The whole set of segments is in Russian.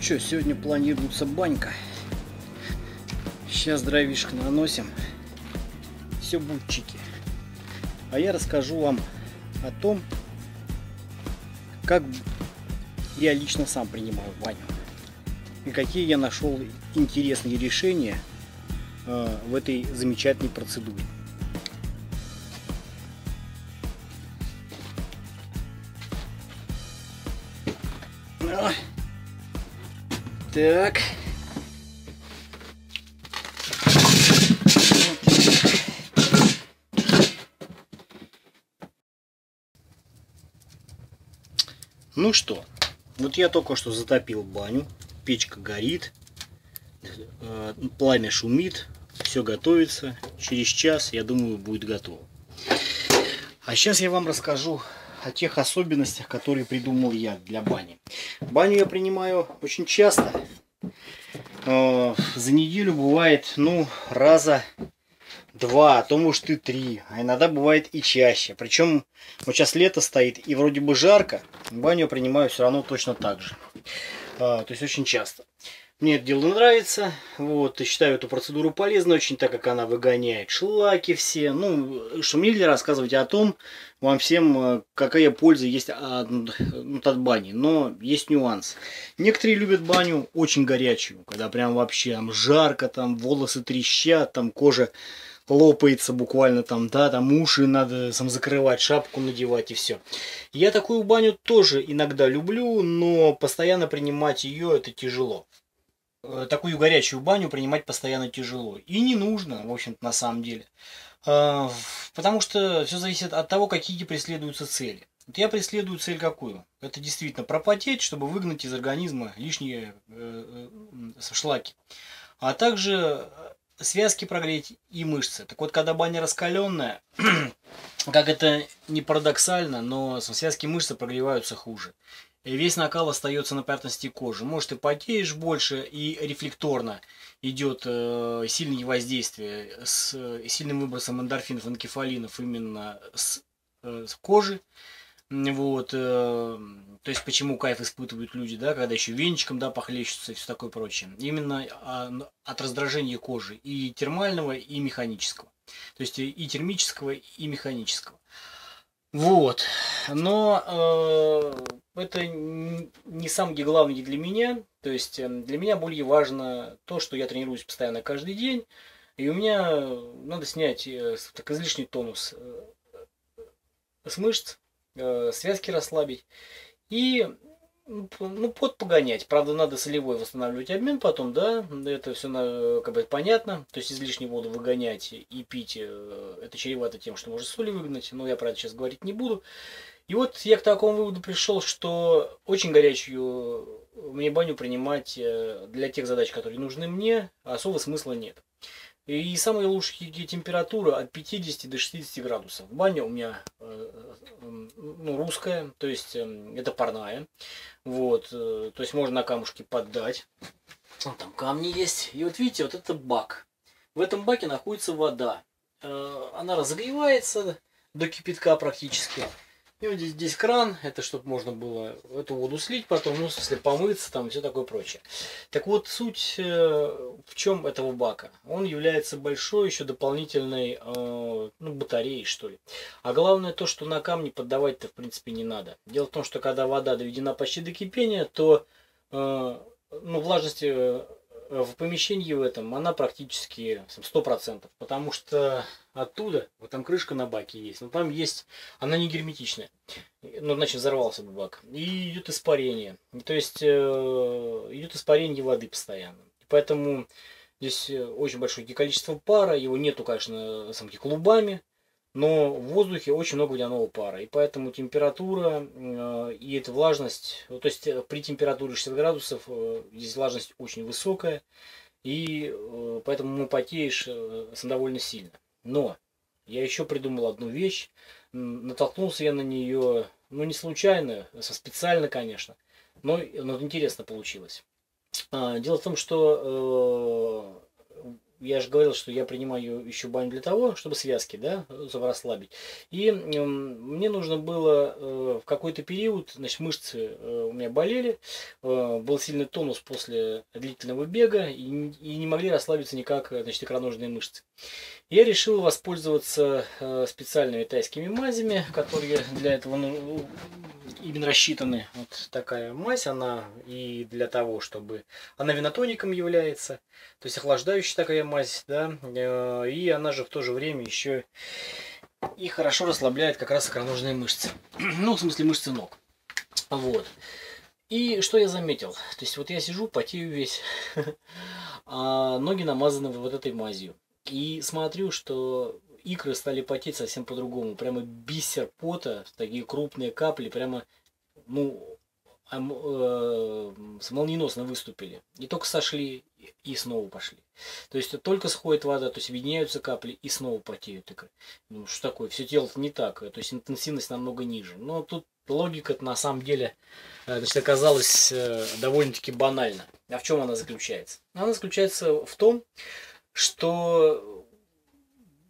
что, сегодня планируется банька. Сейчас дровишек наносим. Все будет чики. А я расскажу вам о том, как я лично сам принимаю баню. И какие я нашел интересные решения э, в этой замечательной процедуре. Так. Ну что, вот я только что затопил баню, печка горит, э, пламя шумит, все готовится. Через час, я думаю, будет готово. А сейчас я вам расскажу о тех особенностях, которые придумал я для бани. Баню я принимаю очень часто. Э, за неделю бывает, ну, раза два, а то может и три, а иногда бывает и чаще. Причем вот сейчас лето стоит и вроде бы жарко, баню принимаю все равно точно так же. А, то есть очень часто. Мне это дело нравится, вот, и считаю эту процедуру полезной очень, так как она выгоняет шлаки все. Ну, что мне для рассказывать о том, вам всем, э, какая польза есть от, от бани. Но есть нюанс. Некоторые любят баню очень горячую, когда прям вообще там жарко, там волосы трещат, там кожа лопается буквально там, да, там уши надо сам закрывать, шапку надевать и все. Я такую баню тоже иногда люблю, но постоянно принимать ее это тяжело. Э, такую горячую баню принимать постоянно тяжело. И не нужно, в общем-то, на самом деле. А, потому что все зависит от того, какие преследуются цели. Вот я преследую цель какую? Это действительно пропотеть, чтобы выгнать из организма лишние э, э, шлаки. А также связки прогреть и мышцы. Так вот, когда баня раскаленная, как это не парадоксально, но связки мышцы прогреваются хуже весь накал остается на поверхности кожи. Может, и потеешь больше, и рефлекторно идет э, сильное воздействие с э, сильным выбросом эндорфинов, энкефалинов именно с, э, с кожи. Вот, э, то есть почему кайф испытывают люди, да, когда еще венчиком, да, похлещутся и все такое прочее. Именно а, от раздражения кожи и термального, и механического. То есть и термического, и механического. Вот. Но э, это не самый главный для меня. То есть э, для меня более важно то, что я тренируюсь постоянно каждый день. И у меня надо снять э, так, излишний тонус э, с мышц, э, связки расслабить. И ну, под погонять. Правда, надо солевой восстанавливать обмен потом, да, это все как бы понятно. То есть излишнюю воду выгонять и пить, э, это чревато тем, что может соли выгнать, но я про это сейчас говорить не буду. И вот я к такому выводу пришел, что очень горячую мне баню принимать э, для тех задач, которые нужны мне, особого смысла нет. И самая лучшая температура от 50 до 60 градусов. Баня у меня э, ну, русская, то есть эм, это парная. Вот, э, то есть можно на камушки поддать. Вот там камни есть. И вот видите, вот это бак. В этом баке находится вода. Э, она разогревается до кипятка практически. И вот здесь, здесь кран, это чтобы можно было эту воду слить потом, ну, если помыться, там, все такое прочее. Так вот, суть э, в чем этого бака? Он является большой еще дополнительной, э, ну, батареей, что ли. А главное то, что на камни поддавать-то, в принципе, не надо. Дело в том, что когда вода доведена почти до кипения, то, э, ну, влажности э, в помещении в этом, она практически 100%, потому что оттуда, вот там крышка на баке есть, но там есть, она не герметичная, ну, значит, взорвался бы бак, и идет испарение, то есть э, идет испарение воды постоянно, поэтому здесь э, очень большое количество пара, его нету, конечно, самки клубами, но в воздухе очень много водяного пара, и поэтому температура э, и эта влажность, то есть э, при температуре 60 градусов э, здесь влажность очень высокая, и э, поэтому потеешь э, довольно сильно. Но я еще придумал одну вещь, натолкнулся я на нее, ну не случайно, со специально, конечно, но, но интересно получилось. А, дело в том, что э, я же говорил, что я принимаю еще баню для того, чтобы связки, да, чтобы расслабить. И э, мне нужно было э, в какой-то период, значит, мышцы э, у меня болели, э, был сильный тонус после длительного бега, и, и не могли расслабиться никак, значит, икроножные мышцы. Я решил воспользоваться э, специальными тайскими мазями, которые для этого ну, именно рассчитаны. Вот такая мазь, она и для того, чтобы... Она винотоником является, то есть охлаждающая такая мазь, да, э, и она же в то же время еще и хорошо расслабляет как раз икроножные мышцы. ну, в смысле мышцы ног. Вот. И что я заметил? То есть вот я сижу, потею весь, а ноги намазаны вот этой мазью. И смотрю, что икры стали потеть совсем по-другому. Прямо бисер пота, такие крупные капли, прямо, ну, э, молниеносно выступили. И только сошли и снова пошли. То есть только сходит вода, то есть объединяются капли и снова потеют икры. Ну что такое, все тело не так, то есть интенсивность намного ниже. Но тут логика на самом деле э, значит, оказалась э, довольно-таки банальна. А в чем она заключается? Она заключается в том, что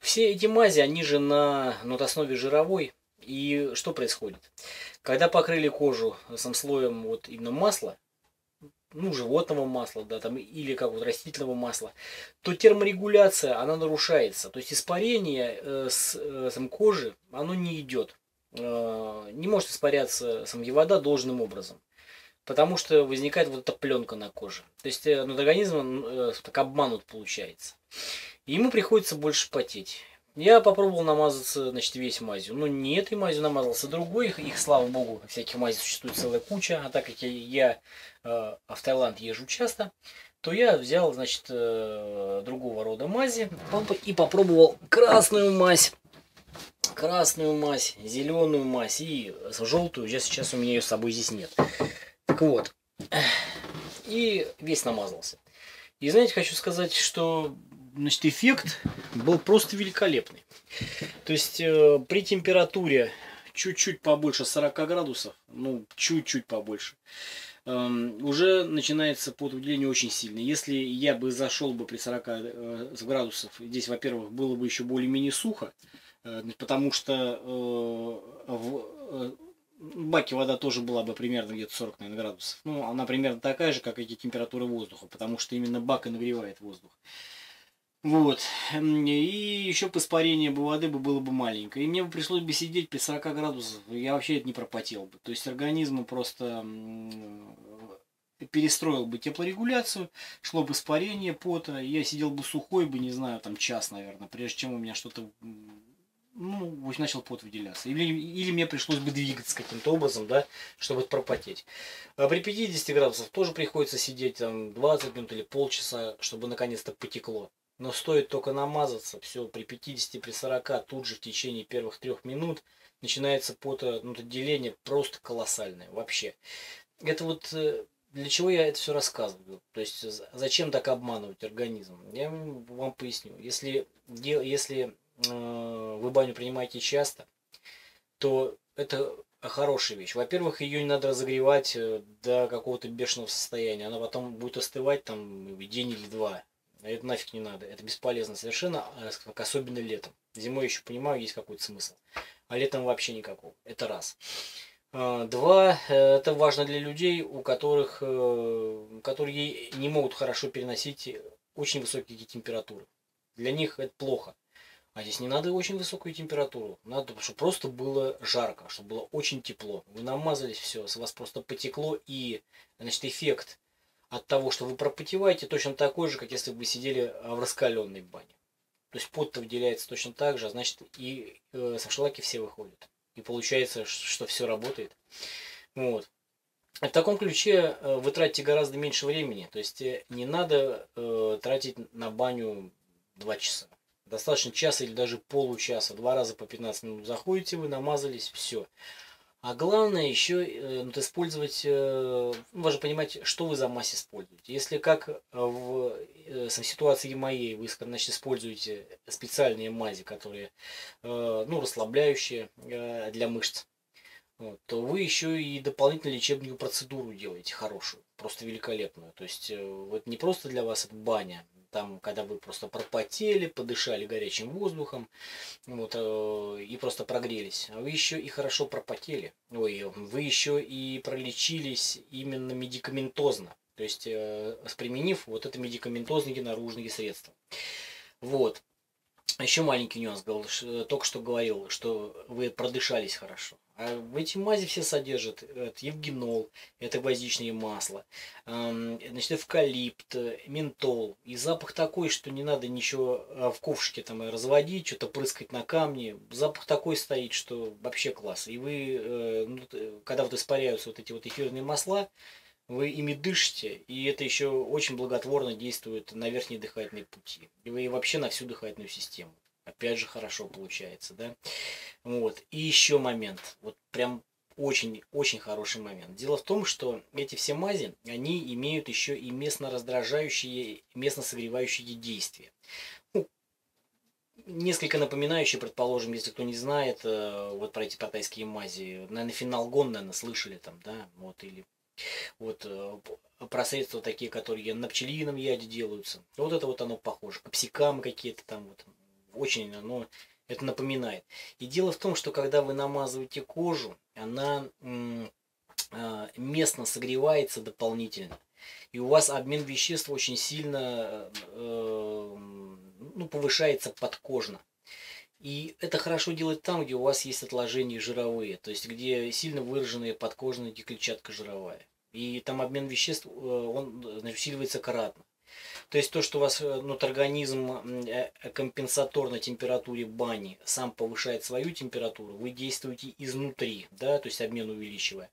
все эти мази, они же на ну, основе жировой. И что происходит? Когда покрыли кожу самым слоем вот именно масла, ну, животного масла, да, там, или как вот растительного масла, то терморегуляция, она нарушается. То есть испарение э, с э, сам кожи, оно не идет. Э, не может испаряться сам вода должным образом потому что возникает вот эта пленка на коже. То есть э, ну, организм э, так обманут получается. И ему приходится больше потеть. Я попробовал намазаться, значит, весь мазью. Но не этой мазью намазался, другой. Их, их слава богу, всяких мазей существует целая куча. А так как я, я э, в Таиланд езжу часто, то я взял, значит, э, другого рода мази и попробовал красную мазь. Красную мазь, зеленую мазь и желтую. Сейчас, сейчас у меня ее с собой здесь нет. Так вот. И весь намазался. И знаете, хочу сказать, что значит, эффект был просто великолепный. То есть э, при температуре чуть-чуть побольше 40 градусов, ну, чуть-чуть побольше, э, уже начинается потовыделение очень сильно. Если я бы зашел бы при 40 э, градусов, здесь, во-первых, было бы еще более-менее сухо, э, потому что э, в, э, баке вода тоже была бы примерно где-то 40 наверное, градусов. Ну, она примерно такая же, как эти температуры воздуха, потому что именно бак и нагревает воздух. Вот. И еще бы испарение бы воды бы было бы маленькое. И мне бы пришлось бы сидеть при 40 градусах. Я вообще это не пропотел бы. То есть организм просто перестроил бы теплорегуляцию, шло бы испарение пота, я сидел бы сухой бы, не знаю, там час, наверное, прежде чем у меня что-то ну, начал пот выделяться. Или, или мне пришлось бы двигаться каким-то образом, да, чтобы пропотеть. А при 50 градусах тоже приходится сидеть там 20 минут или полчаса, чтобы наконец-то потекло. Но стоит только намазаться, все, при 50, при 40, тут же в течение первых трех минут начинается потоотделение просто колоссальное вообще. Это вот э, для чего я это все рассказываю? То есть зачем так обманывать организм? Я вам поясню. Если, если Э, вы баню принимаете часто, то это хорошая вещь. Во-первых, ее не надо разогревать э, до какого-то бешеного состояния. Она потом будет остывать там день или два. Это нафиг не надо. Это бесполезно совершенно, а особенно летом. Зимой еще понимаю, есть какой-то смысл. А летом вообще никакого. Это раз. А, два, э, это важно для людей, у которых, которые не могут хорошо переносить очень высокие температуры. Для них это плохо. А здесь не надо очень высокую температуру. Надо, чтобы просто было жарко, чтобы было очень тепло. Вы намазались, все, с вас просто потекло. И, значит, эффект от того, что вы пропотеваете, точно такой же, как если бы вы сидели в раскаленной бане. То есть пот выделяется точно так же, а значит и э, шлаки все выходят. И получается, что все работает. Вот. В таком ключе э, вы тратите гораздо меньше времени. То есть э, не надо э, тратить на баню 2 часа. Достаточно часа или даже получаса. Два раза по 15 минут заходите, вы намазались, все. А главное еще э, ну, использовать, э, ну, важно понимать, что вы за мазь используете. Если как в э, ситуации моей вы значит, используете специальные мази, которые э, ну, расслабляющие э, для мышц, вот, то вы еще и дополнительно лечебную процедуру делаете хорошую, просто великолепную. То есть э, вот не просто для вас баня, там, когда вы просто пропотели, подышали горячим воздухом, вот, э, и просто прогрелись. А вы еще и хорошо пропотели. Ой, вы еще и пролечились именно медикаментозно. То есть, э, применив вот это медикаментозные наружные средства. Вот. Еще маленький нюанс был, только что говорил, что вы продышались хорошо. А в эти мази все содержат это евгенол, это гвоздичное масло, значит, эвкалипт, ментол. И запах такой, что не надо ничего а, в ковшике там разводить, что-то прыскать на камни. Запах такой стоит, что вообще класс. И вы, э, ну, когда вот испаряются вот эти вот эфирные масла, вы ими дышите, и это еще очень благотворно действует на верхние дыхательные пути. И вы вообще на всю дыхательную систему. Опять же хорошо получается, да. Вот. И еще момент, вот прям очень-очень хороший момент. Дело в том, что эти все мази, они имеют еще и местно раздражающие, местно согревающие действия. Ну, несколько напоминающие, предположим, если кто не знает, э, вот про эти китайские мази, наверное, финалгон, наверное, слышали там, да, вот, или вот э, про средства такие, которые на пчелином яде делаются. Вот это вот оно похоже. Капсикамы какие-то там вот очень оно это напоминает. И дело в том, что когда вы намазываете кожу, она а, местно согревается дополнительно. И у вас обмен веществ очень сильно э, ну, повышается подкожно. И это хорошо делать там, где у вас есть отложения жировые, то есть где сильно выраженная подкожная клетчатка жировая. И там обмен веществ, э, он значит, усиливается кратно. То есть то, что у вас э, ну, э, компенсаторно температуре бани сам повышает свою температуру, вы действуете изнутри, да, то есть обмен увеличивая.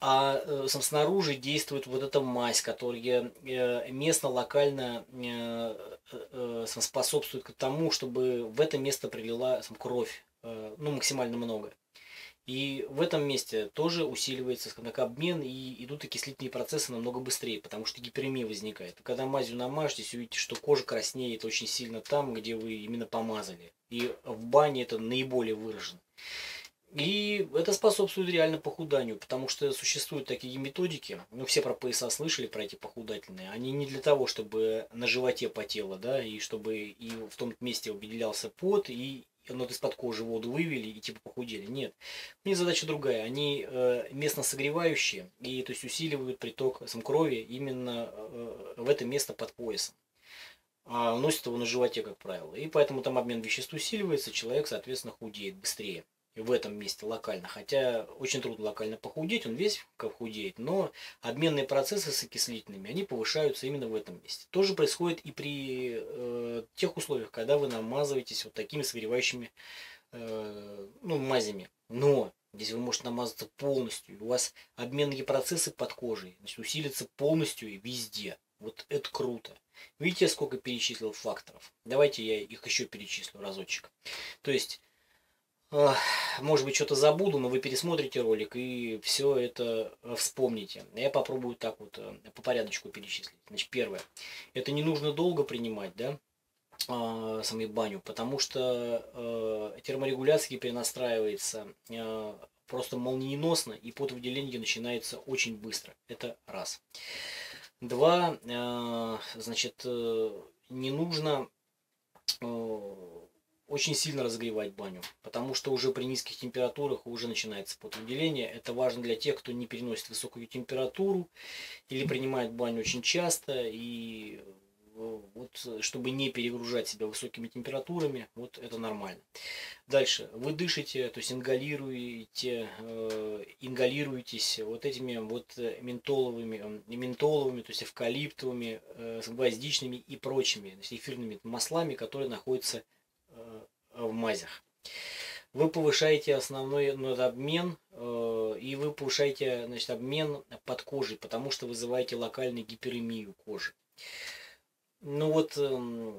А э, снаружи действует вот эта мазь, которая э, местно, локально э, э, способствует тому, чтобы в это место прилила сам, кровь, э, ну, максимально много. И в этом месте тоже усиливается обмен и идут окислительные процессы намного быстрее, потому что гиперемия возникает. Когда мазью намажетесь, увидите, что кожа краснеет очень сильно там, где вы именно помазали. И в бане это наиболее выражено. И это способствует реально похуданию, потому что существуют такие методики, ну все про пояса слышали, про эти похудательные, они не для того, чтобы на животе потело, да, и чтобы и в том месте выделялся пот, и ну, из-под кожи воду вывели и типа похудели. Нет. У них задача другая. Они э, местно согревающие и то есть усиливают приток сам крови именно э, в это место под поясом. А носят его на животе, как правило. И поэтому там обмен веществ усиливается, человек, соответственно, худеет быстрее в этом месте локально. Хотя очень трудно локально похудеть, он весь как худеет, но обменные процессы с окислительными, они повышаются именно в этом месте. Тоже происходит и при э, тех условиях, когда вы намазываетесь вот такими согревающими э, ну, мазями. Но здесь вы можете намазаться полностью, у вас обменные процессы под кожей значит, усилятся полностью и везде. Вот это круто. Видите, сколько перечислил факторов? Давайте я их еще перечислю разочек. То есть может быть, что-то забуду, но вы пересмотрите ролик и все это э, вспомните. Я попробую так вот э, по порядочку перечислить. Значит, первое. Это не нужно долго принимать, да, а, саму баню, потому что э, терморегуляция перенастраивается просто молниеносно, и потовыделение начинается очень быстро. Это раз. Два, значит, не нужно очень сильно разогревать баню, потому что уже при низких температурах уже начинается потоотделение. Это важно для тех, кто не переносит высокую температуру или принимает баню очень часто и э, вот, чтобы не перегружать себя высокими температурами, вот это нормально. Дальше, вы дышите, то есть ингалируете, э, ингалируетесь вот этими вот ментоловыми, ментоловыми, то есть эвкалиптовыми, э, гвоздичными и прочими, эфирными маслами, которые находятся Э, в мазях. Вы повышаете основной ну, обмен, э, и вы повышаете значит, обмен под кожей, потому что вызываете локальную гиперемию кожи. Ну вот, э,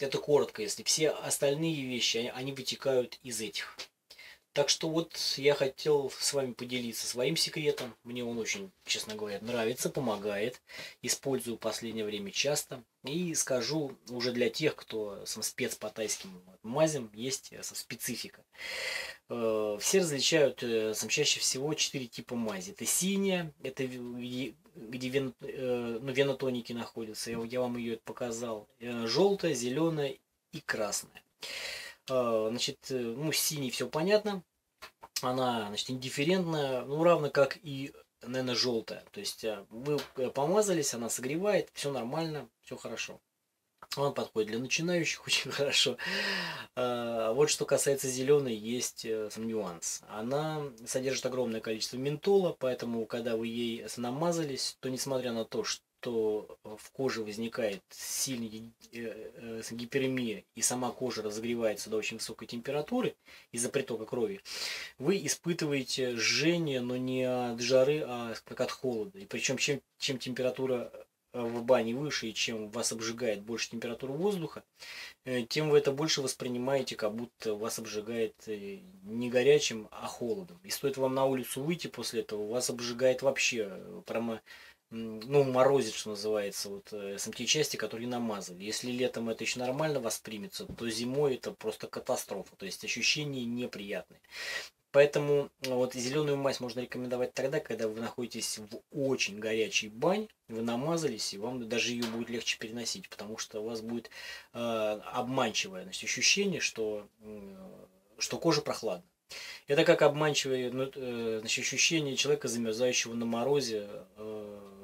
это коротко, если все остальные вещи, они, они вытекают из этих. Так что вот я хотел с вами поделиться своим секретом. Мне он очень, честно говоря, нравится, помогает. Использую в последнее время часто. И скажу уже для тех, кто сам спец по тайским мазям, есть э, специфика. Э, все различают э, сам чаще всего четыре типа мази. Это синяя, это где вен, ну, венотоники находятся. Я, я вам ее показал. Желтая, зеленая и красная. А, значит, э, ну, синий все понятно. Она, значит, индифферентная, ну, равно как и, наверное, желтая. То есть э, вы э, помазались, она согревает, все нормально, все хорошо. Он подходит для начинающих очень хорошо. Вот что касается зеленой, есть сам нюанс. Она содержит огромное количество ментола, поэтому, когда вы ей намазались, то несмотря на то, что что в коже возникает сильная э, э, гиперемия и сама кожа разогревается до очень высокой температуры из-за притока крови, вы испытываете жжение, но не от жары, а как от холода. И причем чем, чем температура э, в бане выше и чем вас обжигает больше температура воздуха, тем вы это больше воспринимаете, как будто вас обжигает не горячим, а холодом. И стоит вам на улицу выйти после этого, вас обжигает вообще прямо ну, морозит, что называется, вот э, СМТ-части, которые намазали. Если летом это еще нормально воспримется, то зимой это просто катастрофа, то есть ощущения неприятные. Поэтому вот зеленую мазь можно рекомендовать тогда, когда вы находитесь в очень горячей бань, вы намазались, и вам даже ее будет легче переносить, потому что у вас будет э, обманчивое значит, ощущение, что, э, что кожа прохладна. Это как обманчивое ну, э, значит, ощущение человека, замерзающего на морозе, э,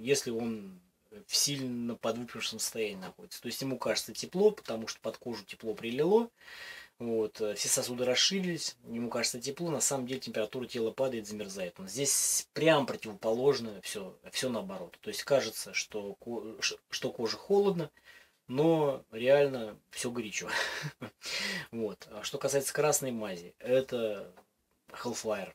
если он в сильно подвыпившем состоянии находится. То есть ему кажется тепло, потому что под кожу тепло прилило, вот, э, все сосуды расширились, ему кажется тепло, на самом деле температура тела падает, замерзает. Он здесь прям противоположно, все, все наоборот. То есть кажется, что, что кожа холодно, но реально все горячо. вот. А что касается красной мази, это Hellfire,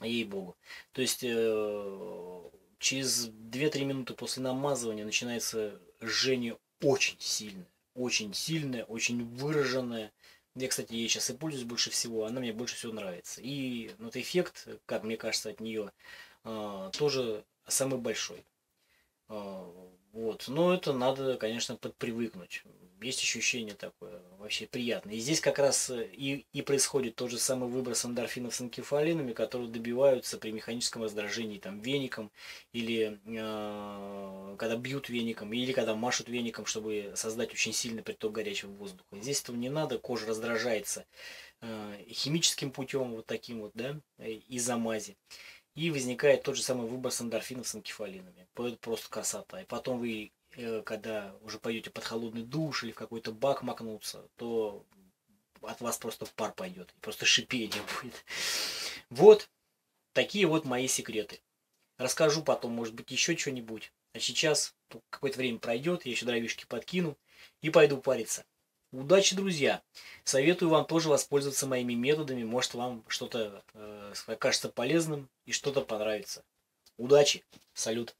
ей-богу. То есть э, через 2-3 минуты после намазывания начинается жжение очень сильное. Очень сильное, очень выраженное. Я, кстати, ей сейчас и пользуюсь больше всего. Она мне больше всего нравится. И вот эффект, как мне кажется, от нее а, тоже самый большой. А, вот. Но это надо, конечно, подпривыкнуть есть ощущение такое вообще приятное. И здесь как раз э, и, и происходит тот же самый выброс эндорфинов с энкефалинами, которые добиваются при механическом раздражении там веником или э, когда бьют веником или когда машут веником, чтобы создать очень сильный приток горячего воздуха. Здесь этого не надо, кожа раздражается э, химическим путем вот таким вот, да, из-за мази. И возникает тот же самый выброс эндорфинов с энкефалинами. Это просто красота. И потом вы Э, когда уже пойдете под холодный душ или в какой-то бак макнуться, то от вас просто пар пойдет, просто шипение будет. Вот такие вот мои секреты. Расскажу потом, может быть, еще что-нибудь. А сейчас какое-то время пройдет, я еще дровишки подкину и пойду париться. Удачи, друзья! Советую вам тоже воспользоваться моими методами. Может, вам что-то э, кажется полезным и что-то понравится. Удачи! Салют!